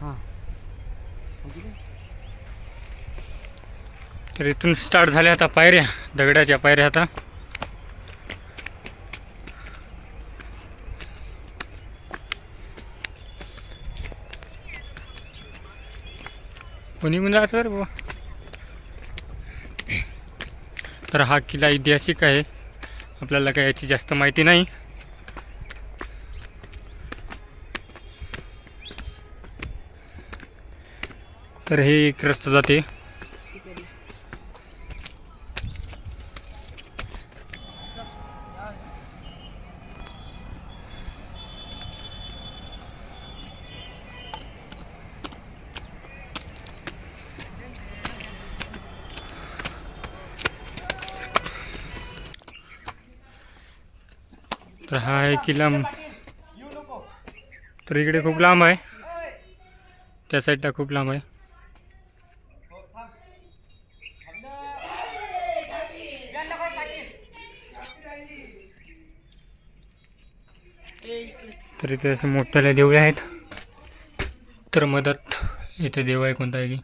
हां. तर इथून स्टार्ट झाल्या आता पायऱ्या दगडाच्या पायऱ्या आता. कोणी म्हणून जायचं बरं बाबा तर हा किल्ला ऐतिहासिक आहे. आपल्याला काय याची जास्त माहिती नाही. तर हे एक रस्ता जाते. तर हा आहे किल्ला तर इकडे खूप लांब आहे. त्या साईडला खूप लांब आहे. तर इथे असं मोठ्याला देवळे आहेत. तर मदत इथे देव आहे कोणता आहे की